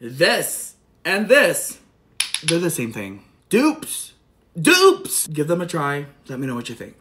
This and this, they're the same thing. Dupes! Dupes! Give them a try. Let me know what you think.